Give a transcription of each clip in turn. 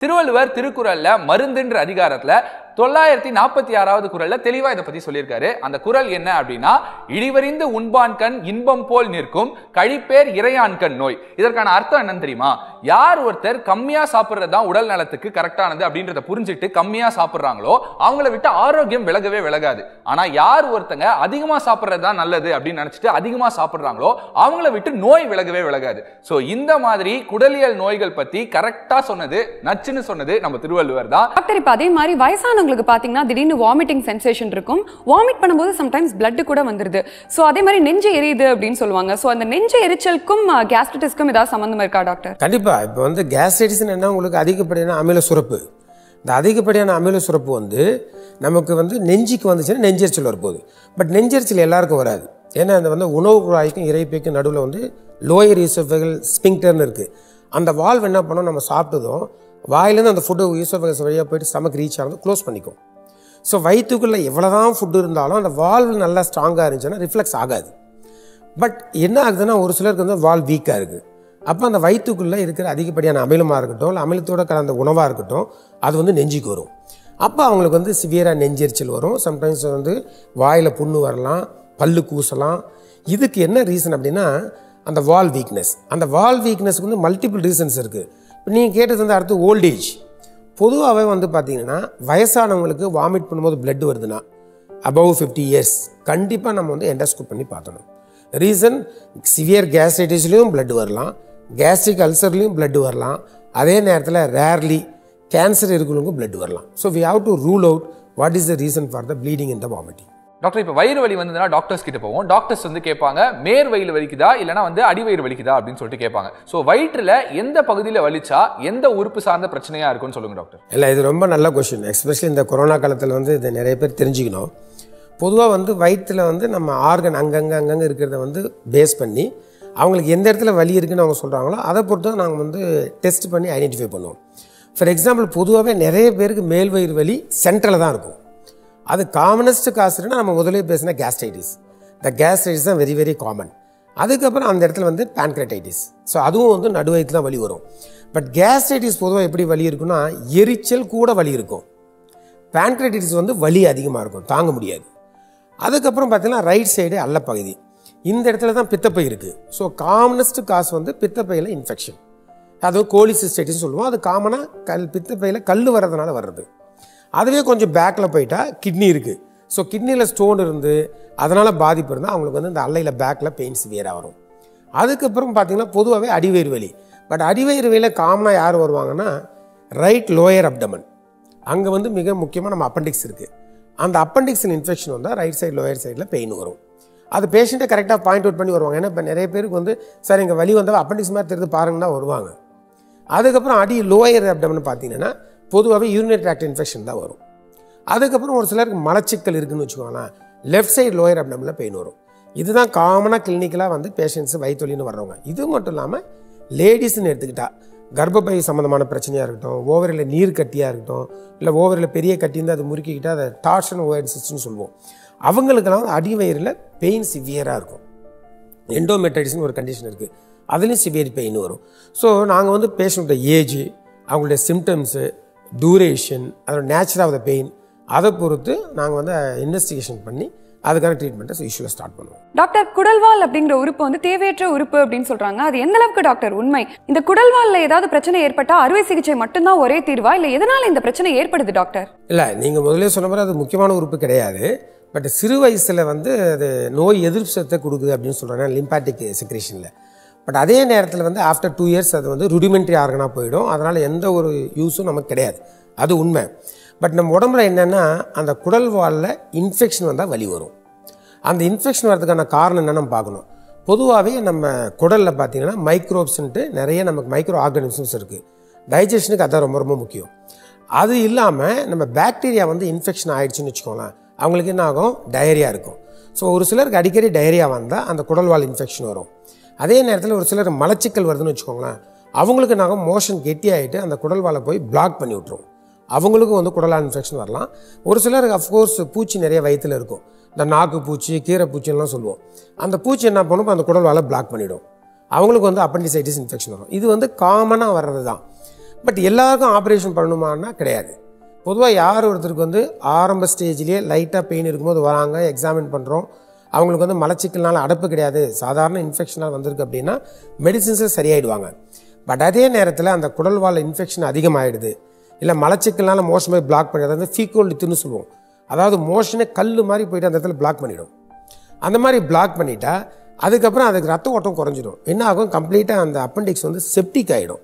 திருவள்ளுவர் திருக்குறள்ல மருந்துன்ற அதிகாரத்துல தொள்ளாயிரத்தி நாற்பத்தி ஆறாவது குரல்ல தெளிவா இதை பத்தி சொல்லியிருக்காரு. அந்த குரல் என்ன அப்படின்னா இழிவறிந்து உண்பான் கண் இன்பம் போல் நிற்கும் கழிப்பேர் இறையான் கண் நோய். இதற்கான அர்த்தம் என்னன்னு தெரியுமா? யார் ஒருத்தர் கம்மியா சாப்பிடுறது தான் உடல் நலத்துக்கு கரெக்டானது அப்படின்றத புரிஞ்சுட்டு கம்மியா சாப்பிடுறாங்களோ அவங்கள விட்டு ஆரோக்கியம் விலகவே விலகாது. ஆனா யார் ஒருத்தங்க அதிகமா சாப்பிடுறது தான் நல்லது அப்படின்னு நினைச்சிட்டு அதிகமா சாப்பிடுறாங்களோ அவங்கள விட்டு நோய் விலகவே விலகாது. சோ இந்த மாதிரி குடலியல் நோய்கள் பத்தி கரெக்டா சொன்னது நச்சுன்னு சொன்னது நம்ம திருவள்ளுவர் தான். டாக்டர் இப்போ அதே மாதிரி வயசான வயசானவங்களுக்கு பார்த்தீங்கன்னா திடீர்னு வாமிட்டிங் சென்சேஷன் இருக்கும். வாமிட் பண்ணும்போது சம்டைம்ஸ் பிளட் கூட வந்துருது. ஸோ அதே மாதிரி நெஞ்சு எரியுது அப்படின்னு சொல்லுவாங்க. ஸோ அந்த நெஞ்சு எரிச்சலுக்கும் கேஸ்ட்ரிட்டிஸ்க்கும் ஏதாவது சம்மந்தம் இருக்கா டாக்டர் கண்டிப்பாக இப்போ வந்து கேஸ்ட்ரைட்டிஸ்னு என்ன உங்களுக்கு அதிகப்படியான அமில சுரப்பு. இந்த அதிகப்படியான அமில சுரப்பு வந்து நமக்கு வந்து நெஞ்சுக்கு வந்துச்சுன்னா நெஞ்சரிச்சல் வரப்போகுது. பட் நெஞ்செரிச்சல் எல்லாருக்கும் வராது. ஏன்னா அந்த வந்து உணவு குழாய்க்கும் இறைப்பைக்கும் நடுவில் வந்து லோயர் ஈசோஃபெகல் ஸ்பிங்டர்னு இருக்குது அந்த வால்வ் என்ன பண்ணோம்? நம்ம சாப்பிட்டதும் வாயிலேருந்து அந்த ஃபுட்டு ஈசோஃபெகஸ் வழியாக போயிட்டு ஸ்டமக் ரீச் ஆனது க்ளோஸ் பண்ணிக்கும். ஸோ வயிற்றுக்குள்ளே எவ்வளோ தான் ஃபுட்டு இருந்தாலும் அந்த வால்வ் நல்லா ஸ்ட்ராங்காக இருந்துச்சுன்னா ரிஃப்ளெக்ஸ் ஆகாது. பட் என்ன ஆகுதுன்னா ஒரு சிலருக்கு வந்து வால் வீக்காக இருக்குது அப்போ அந்த வயிற்றுக்குள்ளே இருக்கிற அதிகப்படியான அமிலமாக இருக்கட்டும் இல்லை அமிலத்தோட கலந்த உணவாக இருக்கட்டும் அது வந்து நெஞ்சுக்கு வரும். அப்போ அவங்களுக்கு வந்து சிவியராக நெஞ்செரிச்சல் வரும். சம்டைம்ஸ் வந்து வாயில் புண்ணு வரலாம் பல்லு கூசலாம். இதுக்கு என்ன ரீசன் அப்படின்னா அந்த வால் வீக்னஸ் அந்த வால் வீக்னஸ்க்கு வந்து மல்டிபிள் ரீசன்ஸ் இருக்குது இப்போ நீங்கள் கேட்டது வந்து அடுத்து ஓல்டேஜ் பொதுவாகவே வந்து பார்த்தீங்கன்னா வயசானவங்களுக்கு வாமிட் பண்ணும்போது பிளட் வருதுன்னா அபவ் ஃபிஃப்டி இயர்ஸ் கண்டிப்பாக நம்ம வந்து எண்டோஸ்கோப் பண்ணி பார்த்தணும் ரீசன் சிவியர் கேஸ்ட்ரைட்டிஸ்லேயும் பிளட் வரலாம் கேஸ்ட்ரிக் அல்சர்லேயும் பிளட் வரலாம் அதே நேரத்தில் ரேர்லி கேன்சர் இருக்கிறவங்களுக்கும் பிளட் வரலாம். So we have to rule out what is the reason for the bleeding in the vomiting doctor இப்போ வயிறு வலி வந்ததுன்னா டாக்டர்ஸ் கிட்ட போவோம். டாக்டர்ஸ் வந்து கேட்பாங்க மேர் வயிறு வலிக்குதா இல்லைனா வந்து அடிவயிறு வலிக்குதா அப்படின்னு சொல்லிட்டு கேட்பாங்க. ஸோ வயிற்றில் எந்த பகுதியில் வலிச்சா எந்த உறுப்பு சார்ந்த பிரச்சனையாக இருக்கும்னு சொல்லுங்க டாக்டர் இல்லை இது ரொம்ப நல்ல கொஷின் எஸ்பெஷலி இந்த கொரோனா காலத்தில் வந்து இதை நிறைய பேர் தெரிஞ்சுக்கணும். பொதுவாக வந்து வயிற்றில் வந்து நம்ம ஆர்கன் அங்கங்கே அங்கங்கே இருக்கிறத வந்து பேஸ் பண்ணி அவங்களுக்கு எந்த இடத்துல வலி இருக்குன்னு அவங்க சொல்கிறாங்களோ அதை பொறுத்து தான் நாங்கள் வந்து டெஸ்ட் பண்ணி ஐடென்டிஃபை பண்ணுவோம். ஃபார் எக்ஸாம்பிள் பொதுவாகவே நிறைய பேருக்கு மேல் வயிறு வலி சென்ட்ரலில் தான் இருக்கும். அது காமனஸ்ட் காசுனா நம்ம முதலே பேசின கேஸ்ட்ரைட்டிஸ் இந்த கேஸ்ட்ரைட்டிஸ் தான் வெரி வெரி காமன் அதுக்கப்புறம் அந்த இடத்துல வந்து pancreatitis. ஸோ அதுவும் வந்து நடுவயத்தில் தான் வலி வரும். பட் கேஸ்டைட்டிஸ் பொதுவாக எப்படி வலி இருக்குன்னா எரிச்சல் கூட வலி இருக்கும். Pancreatitis வந்து வலி அதிகமாக இருக்கும் தாங்க முடியாது. அதுக்கப்புறம் பார்த்தீங்கன்னா ரைட் சைடு அல்ல பகுதி இந்த இடத்துல தான் பித்தப்பை இருக்குது ஸோ காமனஸ்ட் காசு வந்து பித்தப்பையில் இன்ஃபெக்ஷன் அதுவும் கோலிசிஸ்டைட்டிஸ் சொல்லுவோம். அது காமனாக கல் பித்தப்பையில் கல் வர்றதுனால வர்றது. அதுவே கொஞ்சம் பேக்கில் போயிட்டால் கிட்னி இருக்குது ஸோ கிட்னியில் ஸ்டோன் இருந்து அதனால் பாதிப்பு இருந்தால் அவங்களுக்கு வந்து இந்த அல்லையில் பேக்கில் பெயின் சிவியராக வரும். அதுக்கப்புறம் பார்த்தீங்கன்னா பொதுவாகவே அடிவயிறு வலி. பட் அடிவயிறு வலியில் காமனாக யார் வருவாங்கன்னா ரைட் லோயர் அப்டமன் அங்கே வந்து மிக முக்கியமாக நம்ம அப்பண்டிக்ஸ் இருக்குது அந்த அப்பண்டிக்ஸின் இன்ஃபெக்ஷன் வந்தால் ரைட் சைடு லோயர் சைடில் பெயின் வரும். அது பேஷண்ட்டை கரெக்டாக பாயிண்ட் அவுட் பண்ணி வருவாங்க. ஏன்னா இப்போ நிறைய பேருக்கு வந்து சார் எங்கள் வலி வந்தால் அப்பண்டிக்ஸ் மாதிரி தெரிஞ்சு பாருங்கன்னா வருவாங்க. அதுக்கப்புறம் அடி லோயர் அப்டமன் பார்த்தீங்கன்னா பொதுவாகவே யூரினரி ட்ராக்ட் இன்ஃபெக்ஷன் தான் வரும். அதுக்கப்புறம் ஒரு சிலருக்கு மலச்சிக்கல் இருக்குதுன்னு வச்சுக்கோங்களேன். லெஃப்ட் சைடு லோயர் அப்டமில் பெயின் வரும். இதுதான் காமனாக கிளினிக்கலாக வந்து பேஷண்ட்ஸ் வயிற்றுலின்னு வர்றவங்க. இது மட்டும் இல்லாமல் லேடிஸ்ன்னு எடுத்துக்கிட்டால் கர்ப்பப்பை சம்மந்தமான பிரச்சனையாக இருக்கட்டும் ஓவரில் நீர் கட்டியாக இருக்கட்டும் இல்லை ஓவரில் பெரிய கட்டியிருந்து அது முறுக்கிக்கிட்டால் அதை டார்ஷன் ஓவர் சிஸ்டம்னு சொல்லுவோம். அவங்களுக்கெல்லாம் வந்து அடி வயிறில் பெயின் சிவியராக இருக்கும். எண்டோமெட்ரைட்டிஸ்னு ஒரு கண்டிஷன் இருக்குது அதுலேயும் சிவியர் பெயின் வரும். ஸோ நாங்கள் வந்து பேஷண்ட்டோட ஏஜ் அவங்களுடைய சிம்டம்ஸு டூரேஷன் அதோட நேச்சர் ஆஃப் த பெயின் அதை பொறுத்து நாங்கள் வந்து இன்வெஸ்டிகேஷன் பண்ணி அதுக்கான ட்ரீட்மெண்ட்டை யூஸ்வலாக ஸ்டார்ட் பண்ணுவோம். டாக்டர் குடல்வால் அப்படிங்கிற உறுப்பு வந்து தேவையற்ற உறுப்பு அப்படின்னு சொல்றாங்க. அது எந்த அளவுக்கு டாக்டர் உண்மை. இந்த குடல்வால்ல ஏதாவது பிரச்சனை ஏற்பட்டா அறுவை சிகிச்சை மட்டும்தான் ஒரே தீர்வா? இல்ல எதனால இந்த பிரச்சனை ஏற்படுது டாக்டர் இல்லை நீங்கள் முதல்ல சொன்ன மாதிரி அது முக்கியமான உறுப்பு கிடையாது. பட் சிறு வயசில் வந்து அது நோய் எதிர்ப்பு சத்தை கொடுக்குது அப்படின்னு சொல்கிறாங்க லிம்பாட்டிக் செக்ரேஷனில் பட் அதே நேரத்தில் வந்து ஆஃப்டர் டூ இயர்ஸ் அது வந்து ருடிமெண்ட்ரி ஆர்கனாக போயிடும். அதனால் எந்த ஒரு யூஸும் நமக்கு கிடையாது. அது உண்மை. பட் நம்ம உடம்புல என்னென்னா அந்த குடல் வாலில் இன்ஃபெக்ஷன் வந்தால் வலி வரும். அந்த இன்ஃபெக்ஷன் வரதுக்கான காரணம் என்னென்னு நம்ம பார்க்கணும். பொதுவாகவே நம்ம குடலில் பார்த்தீங்கன்னா மைக்ரோப்ஸ்ன்ட்டு நிறைய நமக்கு மைக்ரோ ஆர்கானிசம்ஸ் இருக்குது டைஜஷனுக்கு அதான் ரொம்ப ரொம்ப முக்கியம். அது இல்லாமல் நம்ம பாக்டீரியா வந்து இன்ஃபெக்ஷன் ஆகிடுச்சின்னு வச்சுக்கோங்களேன். அவங்களுக்கு என்ன ஆகும்? டயரியா இருக்கும். ஸோ ஒரு சிலருக்கு அடிக்கடி டயரியா வந்தால் அந்த குடல்வால் இன்ஃபெக்ஷன் வரும். அதே நேரத்தில் ஒரு சிலர் மலச்சிக்கல் வருதுன்னு வச்சுக்கோங்களேன். அவங்களுக்கு நாங்கள் மோஷன் கெட்டியாகிட்டு அந்த குடல்வாலை போய் பிளாக் பண்ணி விட்ருவோம் அவங்களுக்கும் வந்து குடலால் இன்ஃபெக்ஷன் வரலாம். ஒரு சிலருக்கு அஃப்கோர்ஸ் பூச்சி நிறைய வயிற்றில் இருக்கும். இந்த நாக்கு பூச்சி கீரை பூச்சின்லாம் சொல்லுவோம். அந்த பூச்சி என்ன பண்ணும்? அந்த குடல்வாலை பிளாக் பண்ணிவிடும் அவங்களுக்கு வந்து அப்பண்டிசைட்டிஸ் இன்ஃபெக்ஷன் வரும். இது வந்து காமனாக வர்றது தான் பட் எல்லாருக்கும் ஆப்ரேஷன் பண்ணணுமான்னா கிடையாது. பொதுவாக யார் ஒருத்தருக்கு வந்து ஆரம்ப ஸ்டேஜ்லேயே லைட்டாக பெயின் இருக்கும்போது வராங்க எக்ஸாமின் பண்ணுறோம் அவங்களுக்கு வந்து மலச்சிக்கல்னால அடப்பு கிடையாது. சாதாரண இன்ஃபெக்ஷனாக வந்திருக்கு அப்படின்னா மெடிசின்ஸை சரியாயிடுவாங்க. பட் அதே நேரத்தில் அந்த குடல்வால் இன்ஃபெக்ஷன் அதிகமாகிடுது இல்லை மலச்சிக்கல்னால மோஷன் போய் பிளாக் பண்ணி அதாவது ஃபீக்கோல்டித்துன்னு சொல்லுவோம். அதாவது மோஷனே கல் மாதிரி போயிட்டு அந்த இடத்துல பிளாக் பண்ணிடும். அந்த மாதிரி பிளாக் பண்ணிட்டா அதுக்கப்புறம் அதுக்கு ரத்த ஓட்டம் குறைஞ்சிடும். என்ன ஆகும்? கம்ப்ளீட்டாக அந்த அப்பண்டிக்ஸ் வந்து செப்டிக் ஆகிடும்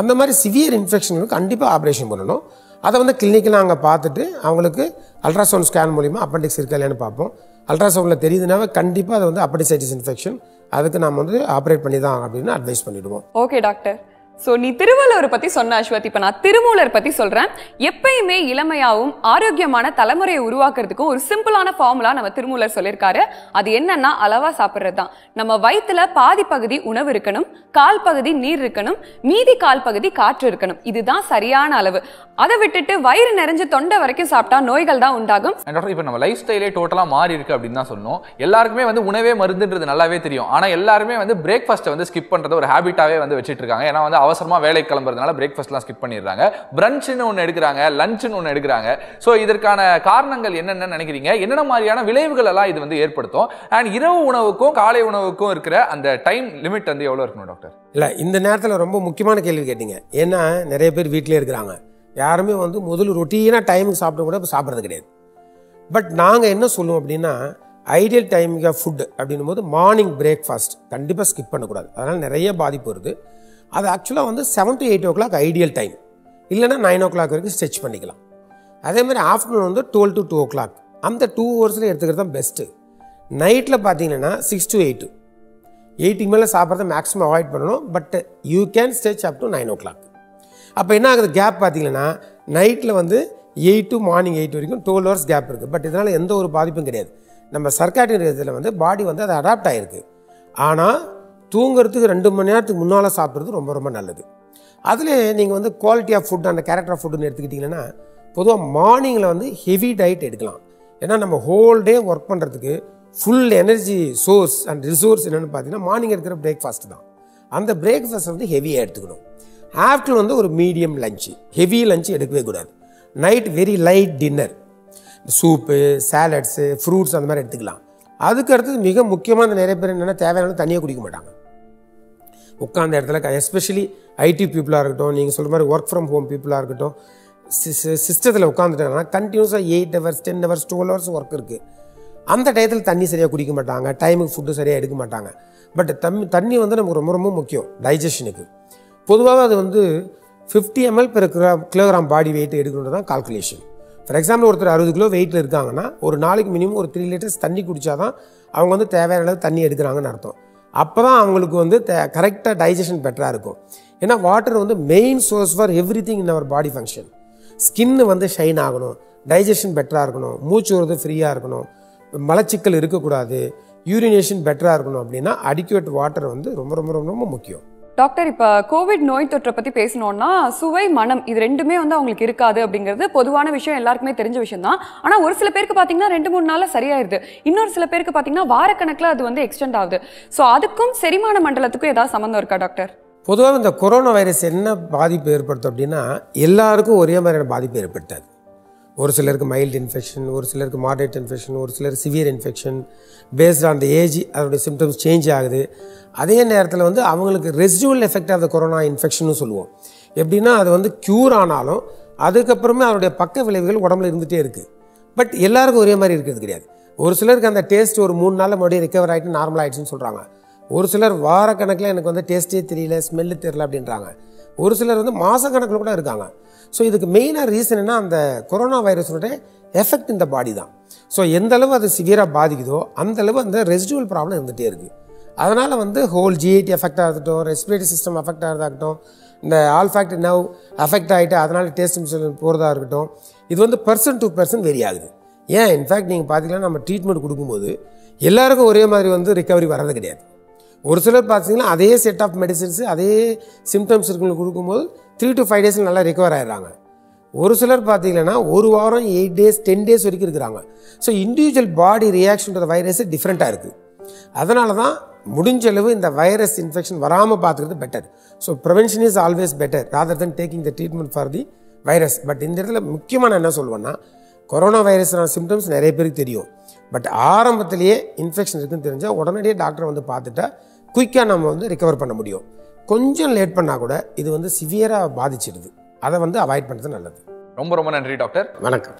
அந்த மாதிரி சிவியர் இன்ஃபெக்ஷனுக்கு கண்டிப்பாக ஆப்ரேஷன் பண்ணணும். அதை வந்து கிளினிக்கில் அங்கே பார்த்துட்டு அவங்களுக்கு அல்ட்ராசவுண்ட் ஸ்கேன் மூலிமா அப்பண்டிக்ஸ் இருக்கா இல்லைன்னு பார்ப்போம். அல்ட்ராசவுண்டில் தெரியுதுனாவே கண்டிப்பாக அது வந்து அப்பெண்டிசைட்டிஸ் இன்ஃபெக்ஷன் அதுக்கு நம்ம வந்து ஆப்ரேட் பண்ணி தான் அப்படின்னு அட்வைஸ் பண்ணிவிடுவோம் ஓகே டாக்டர் ஸோ நீ திருவள்ளுவர் பற்றி சொன்ன அஸ்வத் இப்போ நான் திருமூலர் பற்றி சொல்கிறேன் எப்பயுமே இளமையாகவும் ஆரோக்கியமான தலைமுறையை உருவாக்குறதுக்கும் ஒரு சிம்பிளான ஃபார்முலா நம்ம திருமூலர் சொல்லியிருக்காரு அது என்னன்னா அளவாக சாப்பிட்றது தான் நம்ம வயிற்றுல பாதி பகுதி உணவு இருக்கணும் கால் பகுதி நீர் இருக்கணும் மீதி கால் பகுதி காற்று இருக்கணும். இதுதான் சரியான அளவு. அதை விட்டுட்டு வயிறு நிறைஞ்சு தொண்டை வரைக்கும் சாப்பிட்டா நோய்கள் தான் உண்டாகும். டாக்டர் இப்போ நம்ம லைஃப் ஸ்டைலே டோட்டலாக மாறி இருக்கு அப்படின்னு தான் சொன்னோம். எல்லாருக்குமே வந்து உணவே மருந்துன்றது நல்லாவே தெரியும். ஆனால் எல்லாருமே வந்து பிரேக்ஃபாஸ்ட்டை வந்து ஸ்கிப் பண்ணுறது ஒரு ஹேபிட்டாகவே வந்து வச்சுட்டு இருக்காங்க. ஏன்னா வந்து அவசரமாக வேலை கிளம்புறதுனால பிரேக்ஃபாஸ்ட்லாம் ஸ்கிப் பண்ணிடுறாங்க. பிரஞ்சுன்னு ஒன்று எடுக்கிறாங்க லஞ்சுன்னு ஒன்று எடுக்கிறாங்க. ஸோ இதற்கான காரணங்கள் என்னென்னு நினைக்கிறீங்க? என்னென்ன மாதிரியான விளைவுகள் எல்லாம் இது வந்து ஏற்படுத்தும்? அண்ட் இரவு உணவுக்கும் காலை உணவுக்கும் இருக்கிற அந்த டைம் லிமிட் வந்து எவ்வளோ இருக்கணும் டாக்டர் இல்லை இந்த நேரத்தில் ரொம்ப முக்கியமான கேள்வி கேட்டீங்க. ஏன்னா நிறைய பேர் வீட்டிலே இருக்கிறாங்க. யாருமே வந்து முதல்ல ரொட்டீனாக டைமுக்கு சாப்பிட கூட இப்போ சாப்பிட்றது கிடையாது. பட் நாங்கள் என்ன சொல்லுவோம் அப்படின்னா ஐடியல் டைமிங்காக ஆஃப் ஃபுட் அப்படின்னும் போது மார்னிங் பிரேக்ஃபாஸ்ட் கண்டிப்பாக ஸ்கிப் பண்ணக்கூடாது. அதனால் நிறைய பாதிப்பு வருது. அது ஆக்சுவலாக வந்து seven to eight o'clock ideal time இல்லைன்னா நைன் ஓ கிளாக் வரைக்கும் ஸ்ட்ரெச் பண்ணிக்கலாம். அதே மாதிரி ஆஃப்டர்நூன் வந்து twelve to two o'clock அந்த டூ ஹவர்ஸில் எடுத்துக்கிறது தான் பெஸ்ட்டு நைட்டில் பார்த்தீங்கன்னா சிக்ஸ் டு எயிட் எயிட்டுக்கு மேலே சாப்பிட்றத மேக்ஸிமம் அவாய்ட் பண்ணணும். But you can stretch up to nine o'clock அப்போ என்ன ஆகுது? கேப் பார்த்தீங்கன்னா நைட்டில் வந்து எயிட் டு மார்னிங் எயிட் வரைக்கும் டுவெல் ஹவர்ஸ் கேப் இருக்குது பட் இதனால் எந்த ஒரு பாதிப்பும் கிடையாது. நம்ம சர்க்காட்டின் இதில் வந்து பாடி வந்து அது அடாப்ட் ஆகிருக்கு ஆனால் தூங்குறதுக்கு ரெண்டு மணி நேரத்துக்கு முன்னால் சாப்பிட்றது ரொம்ப ரொம்ப நல்லது. அதில் நீங்கள் வந்து குவாலிட்டி ஆஃப் ஃபுட் அந்த கேரக்டர் ஆஃப் ஃபுட்டுன்னு எடுத்துக்கிட்டிங்கன்னா பொதுவாக மார்னிங்கில் வந்து ஹெவி டயட் எடுக்கலாம். ஏன்னா நம்ம ஹோல் டே ஒர்க் பண்ணுறதுக்கு full energy source and resource என்னென்னு பார்த்தீங்கன்னா மார்னிங் எடுக்கிற பிரேக்ஃபாஸ்ட் தான். அந்த பிரேக்ஃபாஸ்ட் வந்து ஹெவியாக எடுத்துக்கணும். ஆஃப்டர்நூன் வந்து ஒரு மீடியம் லஞ்சு ஹெவி லஞ்சு எடுக்கவே கூடாது. Night very light dinner soup salads fruits அந்த மாதிரி எடுத்துக்கலாம். அதுக்கு அடுத்தது மிக முக்கியமான நிறைய பேர் என்னென்னா தேவையான தண்ணியை குடிக்க மாட்டாங்க. உட்காந்த இடத்துல எஸ்பெஷலி ஐடி பீப்புளாக இருக்கட்டும் நீங்கள் சொல்கிற மாதிரி ஒர்க் ஃப்ரம் ஹோம் பீப்புளாக இருக்கட்டும் சிஸ்டத்தில் உட்காந்துட்டாங்கன்னா கண்டினியூஸாக eight hours ten hours twelve hours work இருக்குது அந்த டயத்தில் தண்ணி சரியாக குடிக்க மாட்டாங்க டைமுக்கு ஃபுட்டு சரியாக எடுக்க மாட்டாங்க. பட் தண்ணி தண்ணி வந்து நமக்கு ரொம்ப ரொம்ப முக்கியம் டைஜஷனுக்கு பொதுவாக அது வந்து fifty ML per kilogram body weight எடுக்கணுன்றது தான் கால்குலேஷன் ஃபார் எக்ஸாம்பிள் ஒருத்தர் அறுபது கிலோ வெயிட்டில் இருக்காங்கன்னா ஒரு நாளைக்கு மினிமம் ஒரு த்ரீ லிட்டர்ஸ் தண்ணி குடித்தாதான் அவங்க வந்து தேவையான அளவு தண்ணி எடுக்கிறாங்கன்னு அர்த்தம். அப்போ தான் அவங்களுக்கு வந்து கரெக்டாக டைஜஷன் பெட்டராக இருக்கும். ஏன்னா வாட்டர் வந்து main source for everything in our body function skin வந்து ஷைன் ஆகணும். டைஜஷன் பெட்டராக இருக்கணும். மூச்சு வருது ஃப்ரீயாக இருக்கணும். மலச்சிக்கல் இருக்கக்கூடாது. யூரினேஷன் பெட்டராக இருக்கணும் அப்படின்னா அடிக்குவேட் வாட்டர் வந்து ரொம்ப ரொம்ப ரொம்ப ரொம்ப முக்கியம். டாக்டர் இப்போ கோவிட் நோய் தொற்றை பற்றி பேசணும்னா சுவை மனம் இது ரெண்டுமே வந்து அவங்களுக்கு இருக்காது அப்படிங்கிறது பொதுவான விஷயம் எல்லாருக்குமே தெரிஞ்ச விஷயம் தான் ஆனால் ஒரு சில பேருக்கு பார்த்தீங்கன்னா ரெண்டு மூணு நாளில் சரியாயிருது. இன்னொரு சில பேருக்கு பார்த்தீங்கன்னா வாரக்கணக்கில் அது வந்து எக்ஸ்டெண்ட் ஆகுது. ஸோ அதுக்கும் செரிமான மண்டலத்துக்கும் ஏதாவது சம்மந்தம் இருக்கா டாக்டர்? பொதுவாக இந்த கொரோனா வைரஸ் என்ன பாதிப்பு ஏற்படுத்தும் அப்படின்னா எல்லாருக்கும் ஒரே மாதிரியான பாதிப்பு ஏற்படுத்தாது. ஒரு சிலருக்கு மைல்டு இன்ஃபெக்ஷன் ஒரு சிலருக்கு மாடரேட் இன்ஃபெக்ஷன் ஒரு சிலர் severe infection based on the age அதோடைய சிம்டம்ஸ் சேஞ்ச் ஆகுது. அதே நேரத்தில் வந்து அவங்களுக்கு residual effect of the corona infection சொல்லுவோம். எப்படின்னா அது வந்து க்யூர் ஆனாலும் அதுக்கப்புறமே அதனுடைய பக்க விளைவுகள் உடம்புல இருந்துகிட்டே இருக்குது பட் எல்லாருக்கும் ஒரே மாதிரி இருக்கிறது கிடையாது. ஒரு சிலருக்கு அந்த டேஸ்ட் ஒரு மூணு நாளில் மறுபடியும் ரிகவர் ஆகிட்டு நார்மல் ஆகிடுச்சுன்னு சொல்கிறாங்க ஒரு சிலர் வாரக்கணக்கில் எனக்கு வந்து டேஸ்ட்டே தெரியல ஸ்மெல்லு தெரியல அப்படின்றாங்க. ஒரு சிலர் வந்து மாதக்கணக்கில் கூட இருக்காங்க. ஸோ இதுக்கு மெயினாக ரீசன் என்ன? அந்த கொரோனா வைரஸோட எஃபெக்ட் இந்த பாடி தான். ஸோ எந்த அளவு அது சிவியராக பாதிக்குதோ அந்த அளவு அந்த ரெசிடுவல் ப்ராப்ளம் இருந்துகிட்டே இருக்குது அதனால் வந்து ஹோல் ஜிஐடி எஃபெக்ட் ஆகட்டும் ரெஸ்பிரேட்டரி சிஸ்டம் அஃபெக்ட் ஆகிறதாகட்டும் இந்த ஆல்ஃபேக்ட் நவ் அஃபெக்ட் ஆகிட்டு அதனால் டேஸ்ட் போகிறதா இருக்கட்டும் இது வந்து பர்சன் டு பர்சன் வெரி ஆகுது. ஏன்? இன்ஃபேக்ட் நீங்கள் பார்த்தீங்கன்னா நம்ம ட்ரீட்மெண்ட் கொடுக்கும்போது எல்லாருக்கும் ஒரே மாதிரி வந்து ரிக்கவரி வர்றது கிடையாது. ஒரு சிலர் பார்த்தீங்கன்னா அதே செட் ஆஃப் மெடிசின்ஸ் அதே சிம்டம்ஸ் இருக்கவங்களுக்கு கொடுக்கும்போது த்ரீ டு ஃபைவ் டேஸில் நல்லா ரிகவர் ஆகிடுறாங்க ஒரு சிலர் பார்த்தீங்கன்னா ஒரு வாரம் எயிட் டேஸ் டென் டேஸ் வரைக்கும் இருக்கிறாங்க. So individual body reaction to virus டிஃப்ரெண்ட்டாக இருக்குது அதனால தான் முடிஞ்ச அளவு இந்த வைரஸ் இன்ஃபெக்ஷன் வராமல் பார்த்துக்கிறது better so prevention is always better rather than taking the treatment for the virus but இந்த இடத்துல முக்கியமான என்ன சொல்லுவேன்னா கொரோனா வைரஸான சிம்டம்ஸ் நிறைய பேருக்கு தெரியும். பட் ஆரம்பத்திலேயே இன்ஃபெக்ஷன் இருக்குன்னு தெரிஞ்சால் உடனடியே டாக்டரை வந்து பார்த்துட்டா குயிக்காக நம்ம வந்து ரிகவர் பண்ண முடியும். கொஞ்சம் லேட் பண்ணால் கூட இது வந்து சிவியராக பாதிச்சிடுது. அதை வந்து அவாய்ட் பண்ணுறது நல்லது. ரொம்ப ரொம்ப நன்றி டாக்டர் வணக்கம்.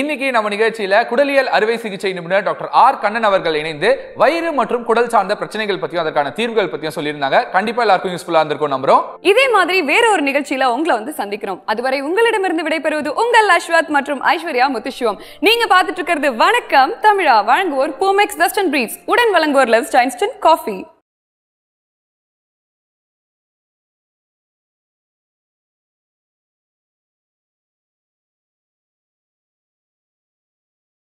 இன்னைக்கு நம்ம நிகழ்ச்சியில குடலியல் அறுவை சிகிச்சை நிபுணர் டாக்டர் ஆர் கண்ணன் அவர்கள் இணைந்து வயிறு மற்றும் குடல் சார்ந்த பிரச்சனைகள் பத்தியும் அதற்கான தீர்வுகள் பத்தியும் சொல்லியிருந்தாங்க. கண்டிப்பா எல்லாருக்கும் யூஸ்ஃபுல்லா இருந்திருக்கும் நம்புறோம். இதே மாதிரி வேற ஒரு நிகழ்ச்சியில உங்களை வந்து சந்திக்கிறோம். அதுவரை உங்களிடமிருந்து விடைபெறுவது உங்கள் அஸ்வத் மற்றும் ஐஸ்வர்யா முத்துஷிவம் நீங்க பாத்துட்டு இருக்கிறது வணக்கம். தமிழா வழங்குவோர் பூமெக்ஸ் வெஸ்டர்ன் பிரீட்ஸ். உடன் வழங்குவோர் லெவ் ஸ்டைன்ஸ்டன் காஃபி.